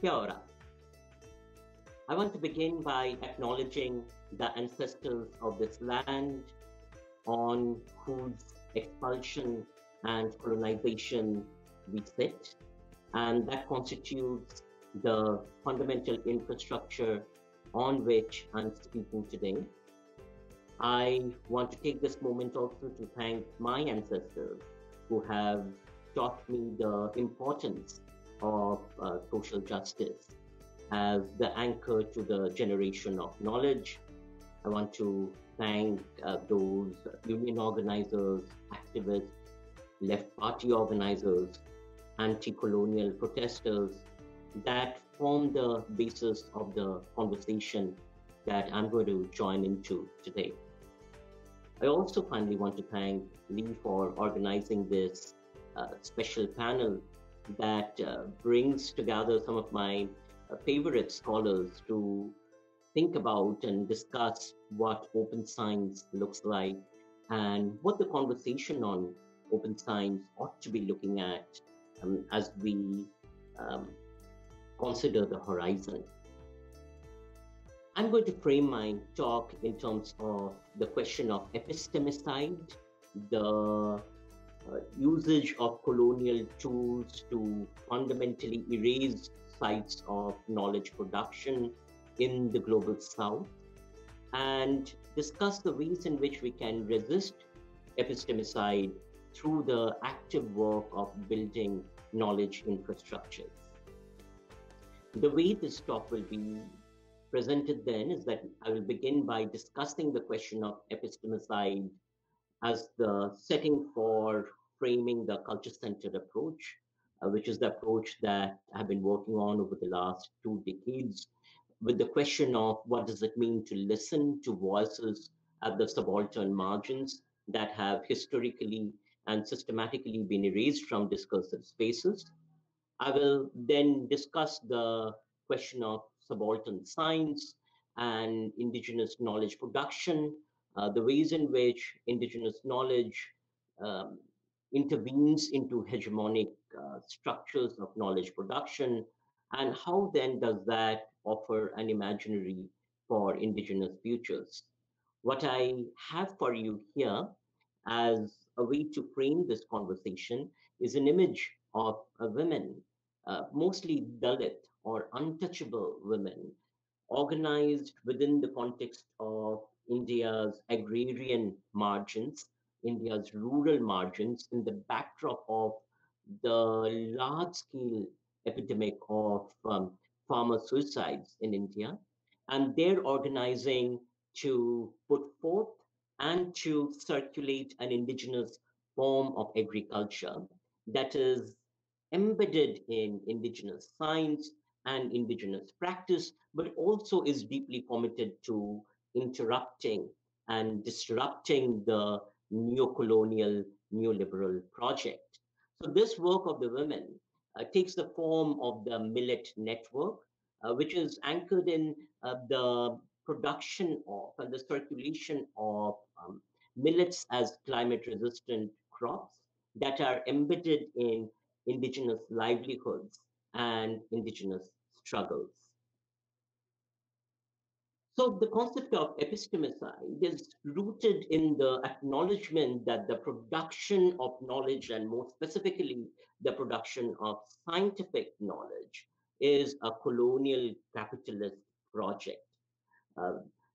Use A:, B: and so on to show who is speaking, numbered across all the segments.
A: Kia ora. I want to begin by acknowledging the ancestors of this land on whose expulsion and colonization we sit, and that constitutes the fundamental infrastructure on which I'm speaking today. I want to take this moment also to thank my ancestors who have taught me the importance of uh, social justice as the anchor to the generation of knowledge. I want to thank uh, those union organizers, activists, left party organizers, anti colonial protesters that form the basis of the conversation that I'm going to join into today. I also finally want to thank Lee for organizing this uh, special panel that uh, brings together some of my uh, favorite scholars to think about and discuss what open science looks like and what the conversation on open science ought to be looking at um, as we um, consider the horizon. I'm going to frame my talk in terms of the question of epistemicide, the uh, usage of colonial tools to fundamentally erase sites of knowledge production in the global south, and discuss the ways in which we can resist epistemicide through the active work of building knowledge infrastructures. The way this talk will be presented then is that I will begin by discussing the question of epistemicide as the setting for framing the culture centered approach, uh, which is the approach that I've been working on over the last two decades, with the question of what does it mean to listen to voices at the subaltern margins that have historically and systematically been erased from discursive spaces. I will then discuss the question of subaltern science and indigenous knowledge production, uh, the ways in which indigenous knowledge um, intervenes into hegemonic uh, structures of knowledge production, and how then does that offer an imaginary for indigenous futures. What I have for you here as a way to frame this conversation is an image of a woman, uh, mostly Dalit or untouchable women organized within the context of India's agrarian margins, India's rural margins, in the backdrop of the large scale epidemic of um, farmer suicides in India. And they're organizing to put forth and to circulate an indigenous form of agriculture that is embedded in indigenous science, and indigenous practice, but also is deeply committed to interrupting and disrupting the neo-colonial, neoliberal project. So this work of the women uh, takes the form of the Millet Network, uh, which is anchored in uh, the production of and the circulation of um, millets as climate-resistant crops that are embedded in indigenous livelihoods and indigenous struggles. So the concept of epistemicide is rooted in the acknowledgement that the production of knowledge and more specifically the production of scientific knowledge is a colonial capitalist project. Uh,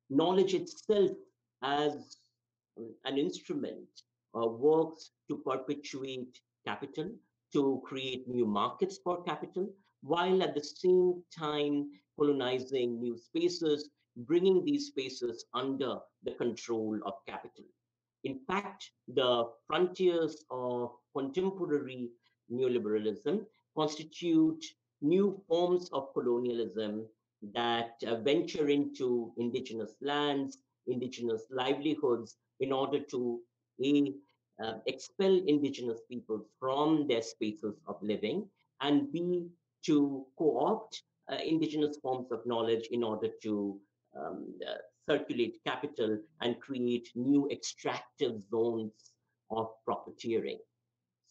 A: knowledge itself as an instrument uh, works to perpetuate capital, to create new markets for capital, while at the same time colonizing new spaces, bringing these spaces under the control of capital. In fact, the frontiers of contemporary neoliberalism constitute new forms of colonialism that uh, venture into indigenous lands, indigenous livelihoods in order to A, uh, expel indigenous peoples from their spaces of living, and B, to co-opt uh, indigenous forms of knowledge in order to um, uh, circulate capital and create new extractive zones of profiteering.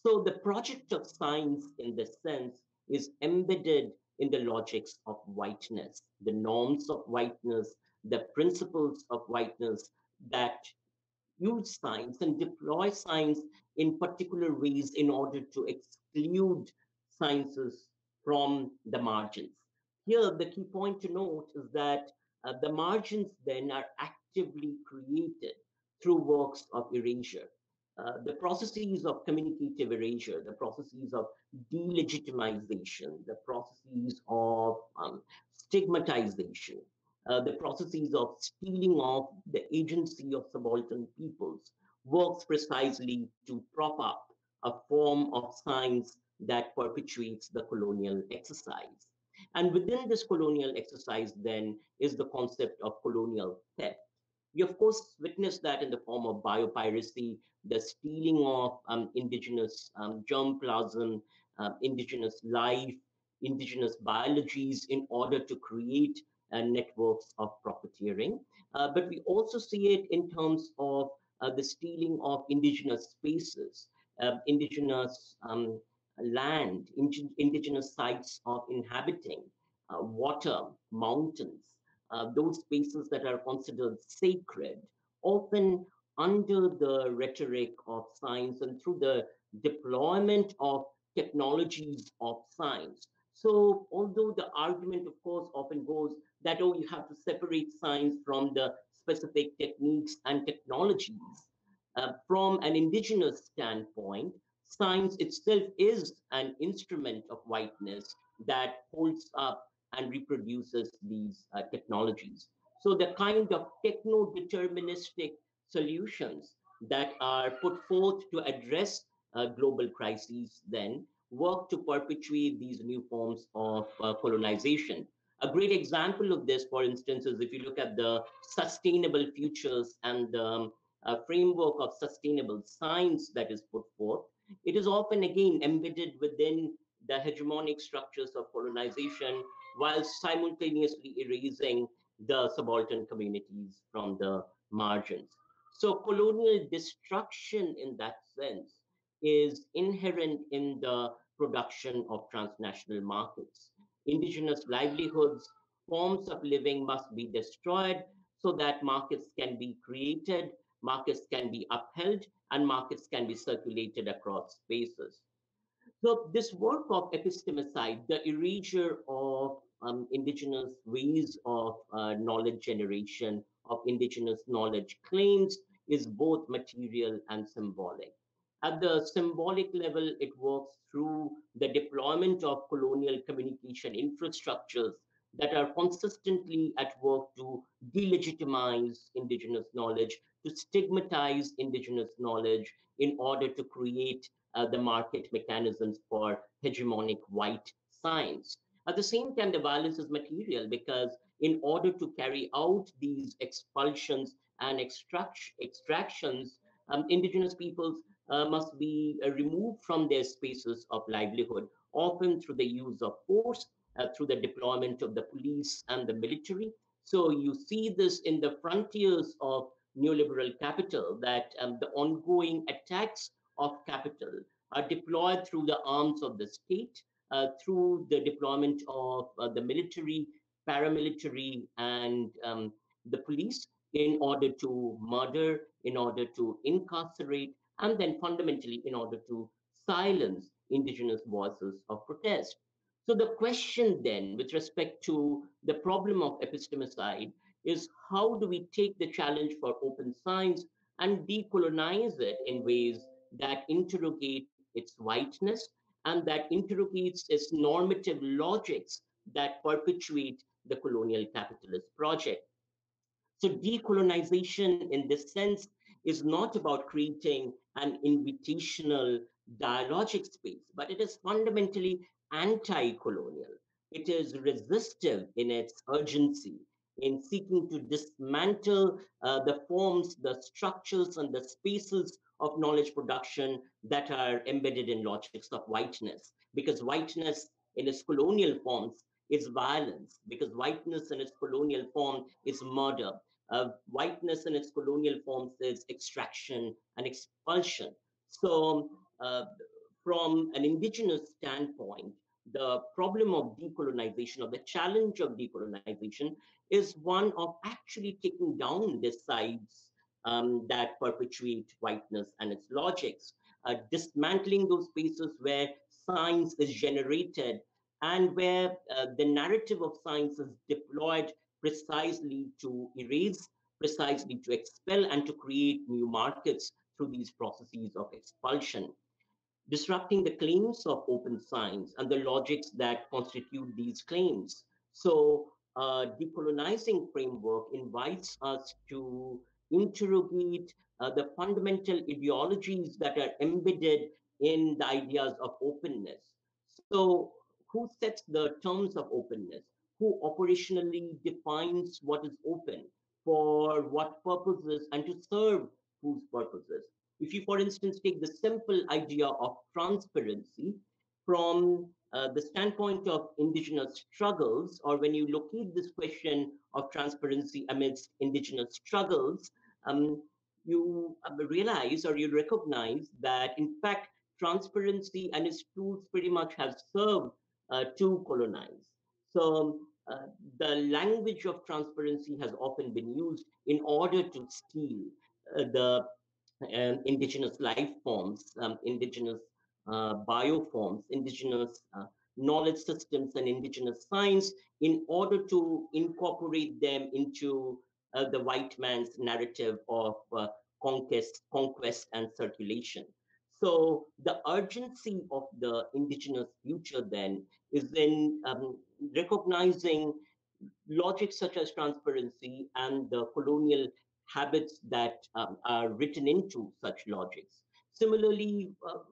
A: So the project of science in this sense is embedded in the logics of whiteness, the norms of whiteness, the principles of whiteness that use science and deploy science in particular ways in order to exclude sciences from the margins. Here, the key point to note is that uh, the margins then are actively created through works of erasure. Uh, the processes of communicative erasure, the processes of delegitimization, the processes of um, stigmatization, uh, the processes of stealing off the agency of subaltern peoples works precisely to prop up a form of science that perpetuates the colonial exercise. And within this colonial exercise, then, is the concept of colonial theft. We, of course, witness that in the form of biopiracy, the stealing of um, indigenous um, germplasm, uh, indigenous life, indigenous biologies in order to create uh, networks of profiteering. Uh, but we also see it in terms of uh, the stealing of indigenous spaces, uh, indigenous um, land, indigenous sites of inhabiting, uh, water, mountains, uh, those spaces that are considered sacred, often under the rhetoric of science and through the deployment of technologies of science. So, although the argument, of course, often goes that, oh, you have to separate science from the specific techniques and technologies, uh, from an indigenous standpoint, science itself is an instrument of whiteness that holds up and reproduces these uh, technologies. So the kind of techno-deterministic solutions that are put forth to address uh, global crises then work to perpetuate these new forms of uh, colonization. A great example of this, for instance, is if you look at the sustainable futures and the um, framework of sustainable science that is put forth, it is often again embedded within the hegemonic structures of colonization while simultaneously erasing the subaltern communities from the margins. So colonial destruction in that sense is inherent in the production of transnational markets. Indigenous livelihoods, forms of living must be destroyed so that markets can be created, markets can be upheld, and markets can be circulated across spaces. So this work of epistemicide, the erasure of um, indigenous ways of uh, knowledge generation, of indigenous knowledge claims, is both material and symbolic. At the symbolic level, it works through the deployment of colonial communication infrastructures that are consistently at work to delegitimize indigenous knowledge, to stigmatize indigenous knowledge in order to create uh, the market mechanisms for hegemonic white science. At the same time, the violence is material because in order to carry out these expulsions and extract extractions, um, indigenous peoples uh, must be uh, removed from their spaces of livelihood, often through the use of force, uh, through the deployment of the police and the military. So you see this in the frontiers of neoliberal capital, that um, the ongoing attacks of capital are deployed through the arms of the state, uh, through the deployment of uh, the military, paramilitary, and um, the police in order to murder, in order to incarcerate, and then fundamentally in order to silence indigenous voices of protest. So the question then, with respect to the problem of epistemicide, is how do we take the challenge for open science and decolonize it in ways that interrogate its whiteness and that interrogates its normative logics that perpetuate the colonial capitalist project. So, decolonization in this sense is not about creating an invitational dialogic space, but it is fundamentally anti colonial. It is resistive in its urgency in seeking to dismantle uh, the forms, the structures, and the spaces of knowledge production that are embedded in logics of whiteness. Because whiteness in its colonial forms is violence, because whiteness in its colonial form is murder. Uh, whiteness in its colonial forms is extraction and expulsion. So, uh, from an indigenous standpoint, the problem of decolonization or the challenge of decolonization is one of actually taking down the sides um, that perpetuate whiteness and its logics, uh, dismantling those spaces where science is generated and where uh, the narrative of science is deployed precisely to erase, precisely to expel, and to create new markets through these processes of expulsion disrupting the claims of open science and the logics that constitute these claims. So, uh, decolonizing framework invites us to interrogate uh, the fundamental ideologies that are embedded in the ideas of openness. So, who sets the terms of openness? Who operationally defines what is open, for what purposes, and to serve whose purposes? If you, for instance, take the simple idea of transparency from uh, the standpoint of indigenous struggles, or when you locate this question of transparency amidst indigenous struggles, um, you uh, realize or you recognize that, in fact, transparency and its tools pretty much have served uh, to colonize. So uh, the language of transparency has often been used in order to steal uh, the um, indigenous life forms, um, indigenous bioforms, indigenous uh, knowledge systems, and indigenous science in order to incorporate them into uh, the white man's narrative of uh, conquest, conquest, and circulation. So the urgency of the indigenous future then is in um, recognizing logics such as transparency and the colonial habits that um, are written into such logics. Similarly, um,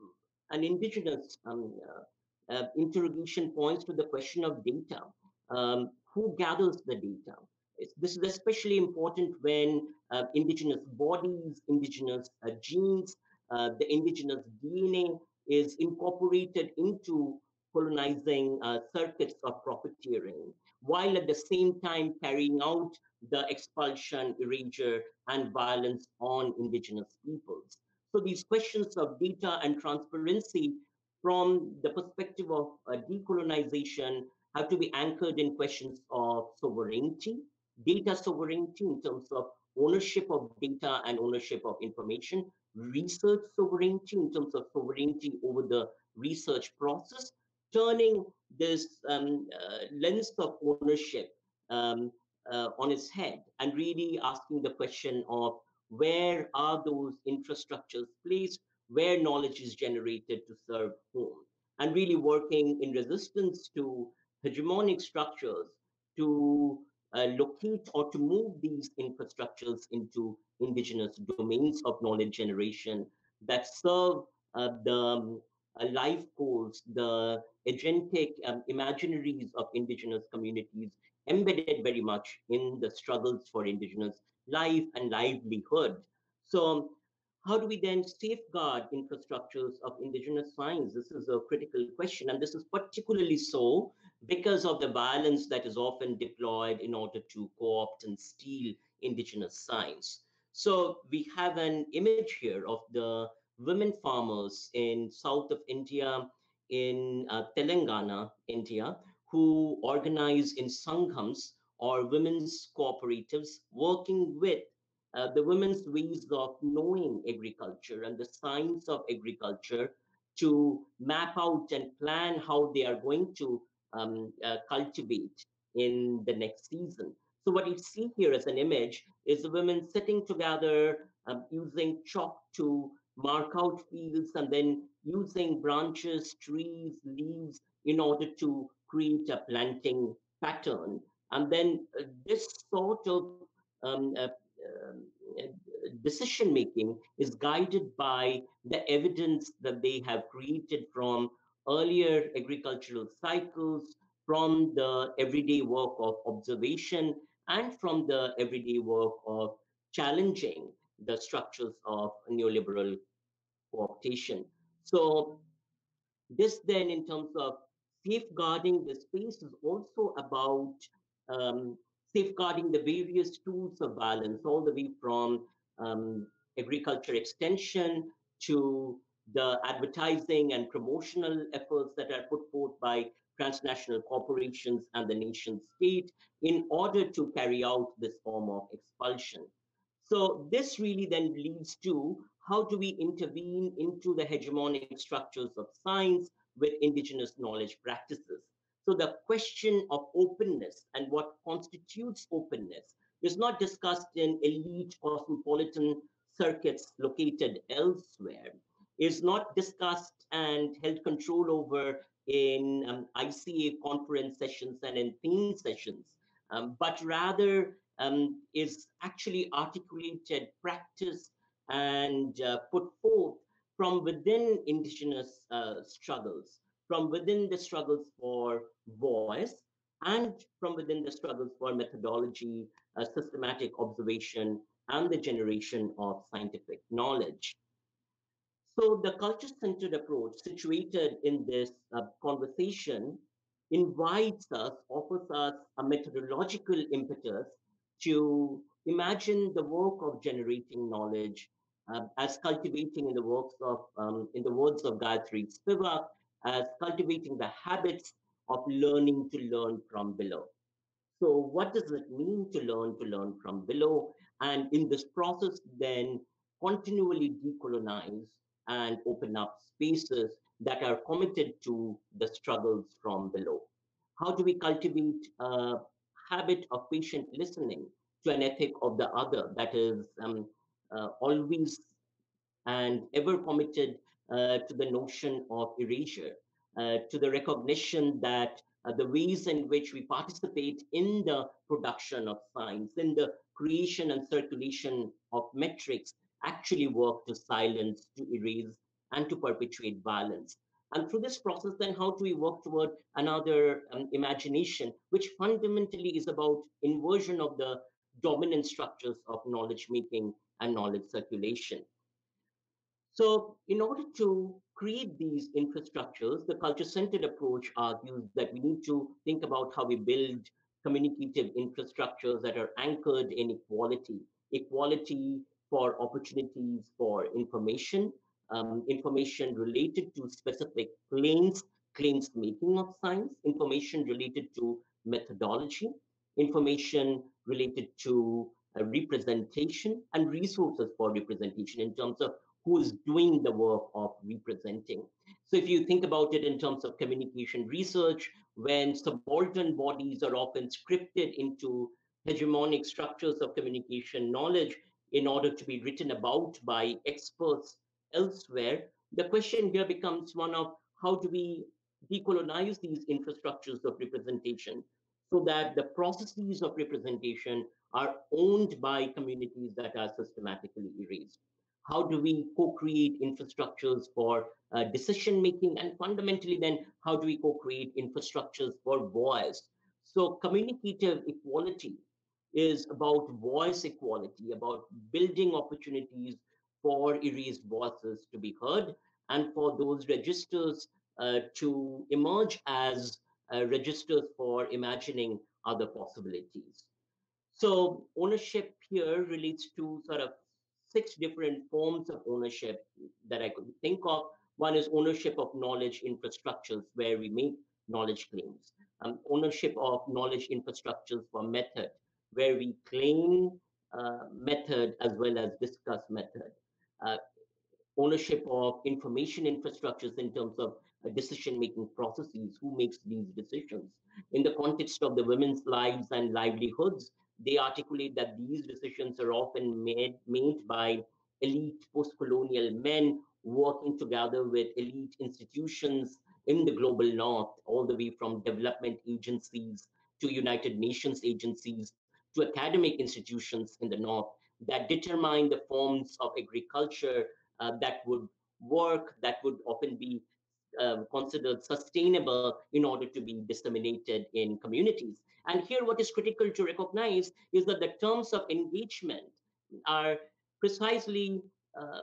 A: an indigenous um, uh, uh, interrogation points to the question of data. Um, who gathers the data? This is especially important when uh, indigenous bodies, indigenous uh, genes, uh, the indigenous DNA is incorporated into colonizing uh, circuits of profiteering, while at the same time carrying out the expulsion, erasure, and violence on indigenous peoples. So these questions of data and transparency from the perspective of uh, decolonization have to be anchored in questions of sovereignty, data sovereignty in terms of ownership of data and ownership of information, research sovereignty in terms of sovereignty over the research process, turning this um, uh, lens of ownership um, uh, on its head and really asking the question of where are those infrastructures placed, where knowledge is generated to serve whom, and really working in resistance to hegemonic structures to uh, locate or to move these infrastructures into indigenous domains of knowledge generation that serve uh, the um, uh, life goals, the agentic um, imaginaries of indigenous communities embedded very much in the struggles for indigenous life and livelihood. So, how do we then safeguard infrastructures of indigenous science? This is a critical question, and this is particularly so because of the violence that is often deployed in order to co opt and steal indigenous science. So, we have an image here of the women farmers in south of India, in uh, Telangana, India, who organize in sanghams or women's cooperatives working with uh, the women's ways of knowing agriculture and the science of agriculture to map out and plan how they are going to um, uh, cultivate in the next season. So what you see here as an image is the women sitting together um, using chalk to mark out fields and then using branches, trees, leaves in order to create a planting pattern. And then uh, this sort of um, uh, uh, decision making is guided by the evidence that they have created from earlier agricultural cycles, from the everyday work of observation, and from the everyday work of challenging the structures of neoliberal cooptation. So, this then, in terms of safeguarding the space is also about um, safeguarding the various tools of violence, all the way from um, agriculture extension to the advertising and promotional efforts that are put forth by transnational corporations and the nation state in order to carry out this form of expulsion. So this really then leads to how do we intervene into the hegemonic structures of science with indigenous knowledge practices. So the question of openness and what constitutes openness is not discussed in elite cosmopolitan circuits located elsewhere, is not discussed and held control over in um, ICA conference sessions and in theme sessions, um, but rather um, is actually articulated, practiced, and uh, put forth from within indigenous uh, struggles, from within the struggles for voice, and from within the struggles for methodology, uh, systematic observation, and the generation of scientific knowledge. So the culture-centered approach situated in this uh, conversation invites us, offers us a methodological impetus to imagine the work of generating knowledge uh, as cultivating in the works of, um, in the words of Gayatri Spivak, as cultivating the habits of learning to learn from below. So what does it mean to learn to learn from below? And in this process, then continually decolonize and open up spaces that are committed to the struggles from below. How do we cultivate a habit of patient listening to an ethic of the other that is um, always and ever committed uh, to the notion of erasure, uh, to the recognition that uh, the ways in which we participate in the production of science, in the creation and circulation of metrics, actually work to silence, to erase, and to perpetuate violence. And through this process, then how do we work toward another um, imagination, which fundamentally is about inversion of the dominant structures of knowledge making and knowledge circulation. So, in order to create these infrastructures, the culture centered approach argues that we need to think about how we build communicative infrastructures that are anchored in equality equality for opportunities for information, um, information related to specific claims, claims making of science, information related to methodology, information related to uh, representation, and resources for representation in terms of who is doing the work of representing. So if you think about it in terms of communication research, when subaltern bodies are often scripted into hegemonic structures of communication knowledge in order to be written about by experts elsewhere, the question here becomes one of how do we decolonize these infrastructures of representation so that the processes of representation are owned by communities that are systematically erased. How do we co-create infrastructures for uh, decision making? And fundamentally then how do we co-create infrastructures for voice? So communicative equality is about voice equality about building opportunities for erased voices to be heard and for those registers uh, to emerge as uh, registers for imagining other possibilities so ownership here relates to sort of six different forms of ownership that I could think of. One is ownership of knowledge infrastructures, where we make knowledge claims. Um, ownership of knowledge infrastructures for method, where we claim uh, method as well as discuss method. Uh, ownership of information infrastructures in terms of uh, decision-making processes, who makes these decisions. In the context of the women's lives and livelihoods, they articulate that these decisions are often made, made by elite post-colonial men working together with elite institutions in the global north, all the way from development agencies to United Nations agencies to academic institutions in the north that determine the forms of agriculture uh, that would work, that would often be um, considered sustainable in order to be disseminated in communities. And here, what is critical to recognize is that the terms of engagement are precisely uh,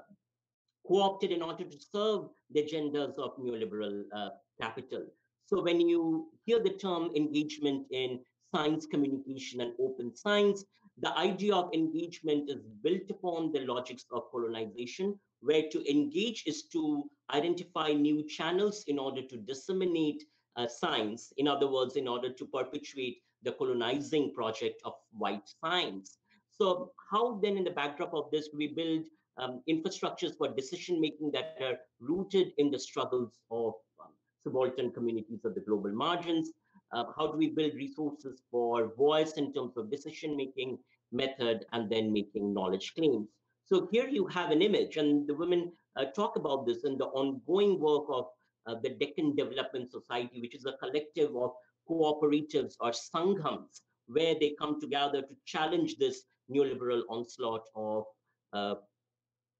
A: co-opted in order to serve the agendas of neoliberal uh, capital. So when you hear the term engagement in science communication and open science, the idea of engagement is built upon the logics of colonization, where to engage is to identify new channels in order to disseminate uh, science. In other words, in order to perpetuate the colonizing project of white science. So, how then, in the backdrop of this, we build um, infrastructures for decision making that are rooted in the struggles of um, subaltern communities of the global margins? Uh, how do we build resources for voice in terms of decision making method and then making knowledge claims? So here you have an image, and the women talk about this in the ongoing work of uh, the Deccan Development Society, which is a collective of cooperatives or sanghams, where they come together to challenge this neoliberal onslaught of uh,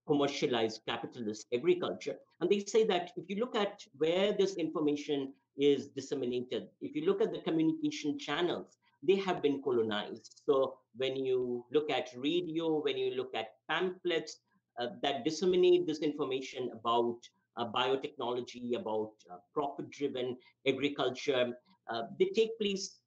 A: commercialized capitalist agriculture. And they say that if you look at where this information is disseminated, if you look at the communication channels, they have been colonized. So when you look at radio, when you look at pamphlets uh, that disseminate this information about uh, biotechnology, about uh, profit driven agriculture, uh, they take place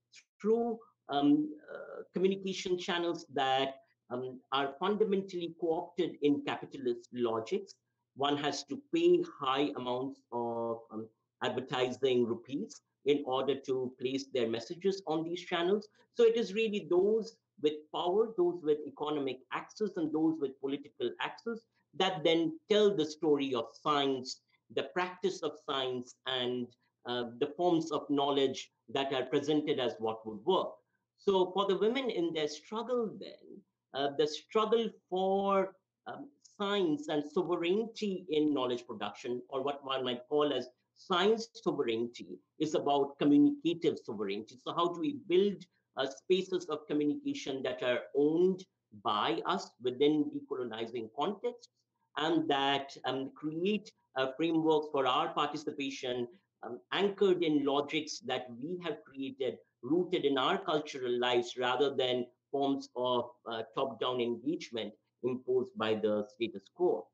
A: through um, uh, communication channels that um, are fundamentally co-opted in capitalist logics. One has to pay high amounts of um, advertising rupees in order to place their messages on these channels. So it is really those with power, those with economic access, and those with political access that then tell the story of science, the practice of science, and uh, the forms of knowledge that are presented as what would work. So for the women in their struggle, then, uh, the struggle for um, science and sovereignty in knowledge production, or what one might call as science sovereignty, is about communicative sovereignty. So, how do we build spaces of communication that are owned by us within decolonizing contexts and that um, create uh, frameworks for our participation um, anchored in logics that we have created, rooted in our cultural lives rather than forms of uh, top down engagement imposed by the status quo.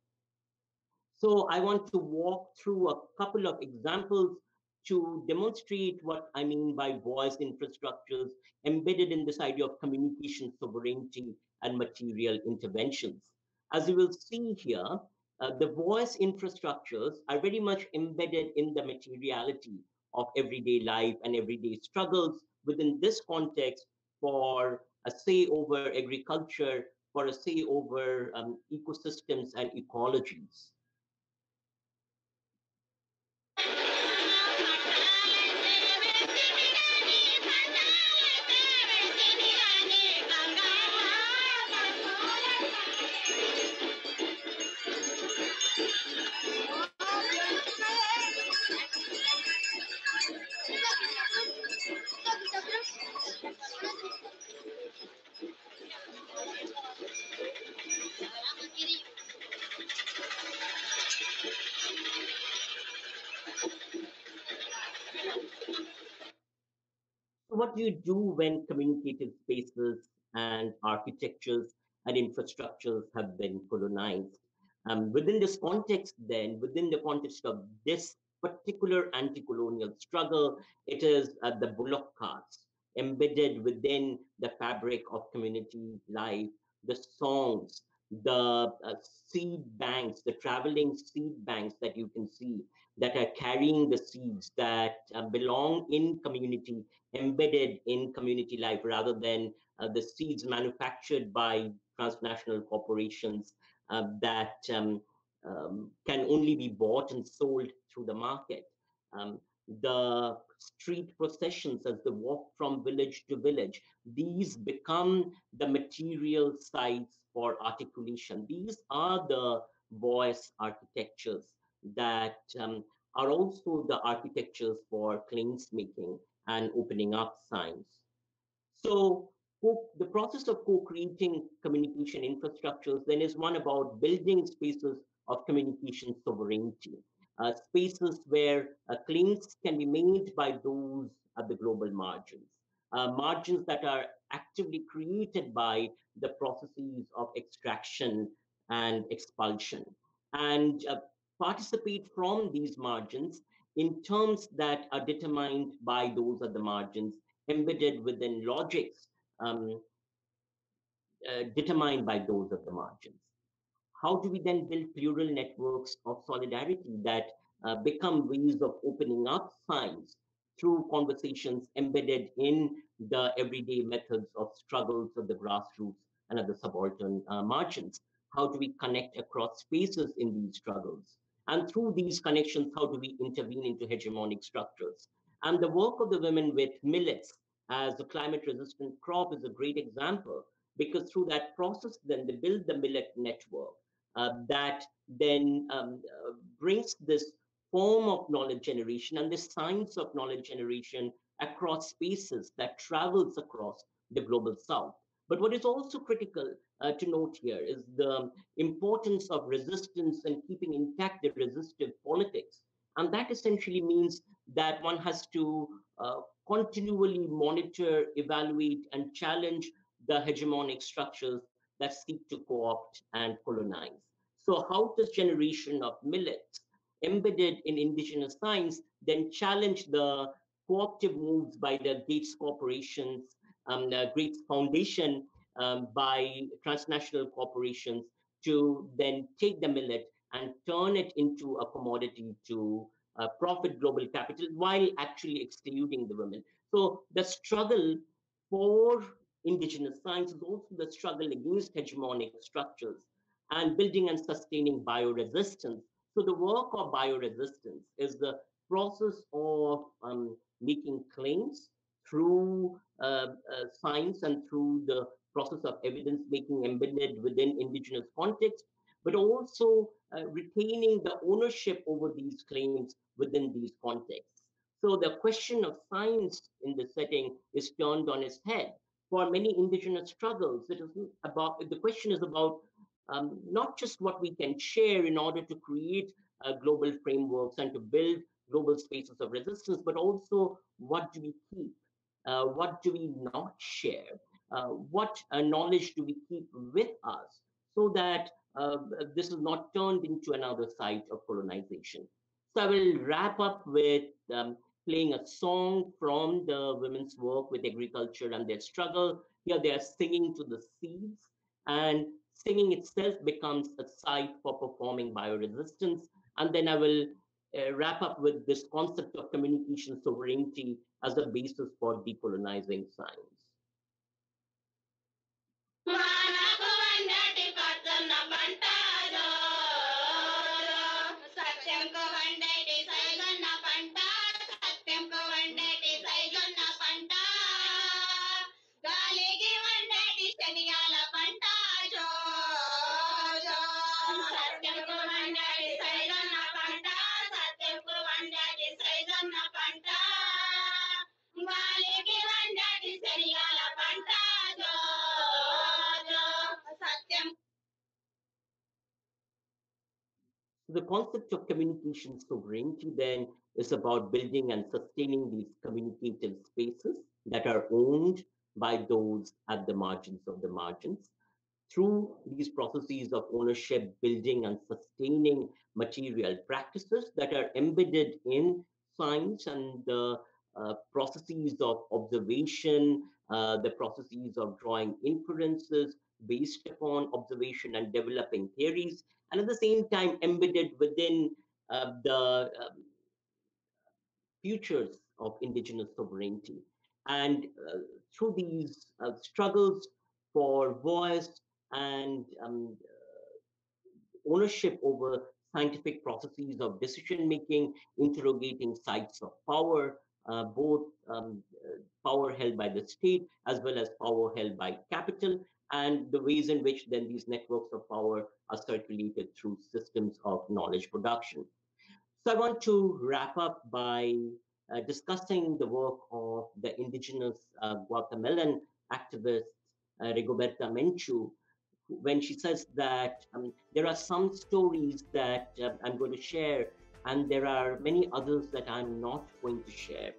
A: So I want to walk through a couple of examples to demonstrate what I mean by voice infrastructures embedded in this idea of communication sovereignty and material interventions. As you will see here, uh, the voice infrastructures are very much embedded in the materiality of everyday life and everyday struggles within this context for a say over agriculture, for a say over um, ecosystems and ecologies. What do you do when communicative spaces and architectures and infrastructures have been colonized? Um, within this context, then, within the context of this particular anti colonial struggle, it is uh, the bullock carts embedded within the fabric of community life, the songs, the uh, seed banks, the traveling seed banks that you can see that are carrying the seeds that uh, belong in community, embedded in community life, rather than uh, the seeds manufactured by transnational corporations uh, that um, um, can only be bought and sold through the market. Um, the street processions as they walk from village to village, these become the material sites for articulation. These are the voice architectures that um, are also the architectures for claims making and opening up science. So the process of co-creating communication infrastructures then is one about building spaces of communication sovereignty, spaces where uh, claims can be made by those at the global margins, uh, margins that are actively created by the processes of extraction and expulsion, and uh, participate from these margins in terms that are determined by those at the margins, embedded within logics um, uh, determined by those at the margins. How do we then build plural networks of solidarity that uh, become ways of opening up science through conversations embedded in the everyday methods of struggles of the grassroots and at the subaltern uh, margins. How do we connect across spaces in these struggles? And through these connections, how do we intervene into hegemonic structures? And the work of the women with millets as a climate resistant crop is a great example because through that process, then they build the millet network that then um, uh, brings this form of knowledge generation and the science of knowledge generation across spaces that travels across the global south. But what is also critical uh, to note here is the importance of resistance and keeping intact the resistive politics. And that essentially means that one has to uh, continually monitor, evaluate, and challenge the hegemonic structures that seek to co-opt and colonize. So how does generation of millet embedded in indigenous science then challenge the co-optive moves by the Gates corporations, um, the Gates Foundation, um, by transnational corporations to then take the millet and turn it into a commodity to uh, profit global capital while actually excluding the women. So the struggle for indigenous science is also the struggle against hegemonic structures and building and sustaining bioresistance. So the work of bioresistance is the process of um, making claims through uh, uh, science and through the process of evidence making embedded within indigenous context, but also uh, retaining the ownership over these claims within these contexts. So the question of science in the setting is turned on its head. For many indigenous struggles, it is about the question is about um, not just what we can share in order to create uh, global frameworks and to build global spaces of resistance, but also what do we keep? Uh, what do we not share? Uh, what uh, knowledge do we keep with us so that uh, this is not turned into another site of colonization? So I will wrap up with um, playing a song from the women's work with agriculture and their struggle. Here they are singing to the seeds, and singing itself becomes a site for performing bioresistance. And then I will uh, wrap up with this concept of communication sovereignty as a basis for decolonizing science. Concept of communication sovereignty then is about building and sustaining these communicative spaces that are owned by those at the margins of the margins. Through these processes of ownership, building and sustaining material practices that are embedded in science and the uh, processes of observation, uh, the processes of drawing inferences based upon observation and developing theories, and at the same time embedded within uh, the um, futures of indigenous sovereignty. And uh, through these uh, struggles for voice and um, uh, ownership over scientific processes of decision making, interrogating sites of power, uh, both um, uh, power held by the state as well as power held by capital, and the ways in which then these networks of power are circulated through systems of knowledge production. So I want to wrap up by uh, discussing the work of the indigenous uh, Guatemalan activist uh, Rigoberta Menchu, when she says that um, there are some stories that uh, I'm going to share, and there are many others that I'm not going to share.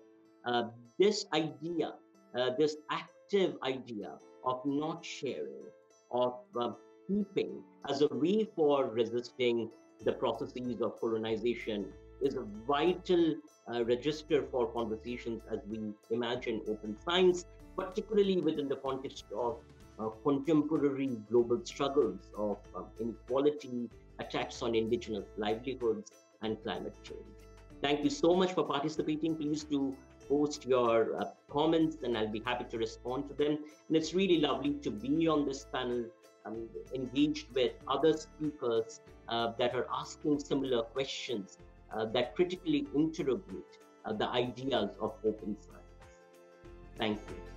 A: Uh, this idea, uh, this active idea of not sharing, of uh, keeping as a way for resisting the processes of colonization is a vital uh, register for conversations as we imagine open science, particularly within the context of uh, contemporary global struggles of uh, inequality, attacks on indigenous livelihoods, and climate change. Thank you so much for participating. Please do post your uh, comments and I'll be happy to respond to them. And it's really lovely to be on this panel, um, engaged with other speakers uh, that are asking similar questions uh, that critically interrogate uh, the ideas of open science. Thank you.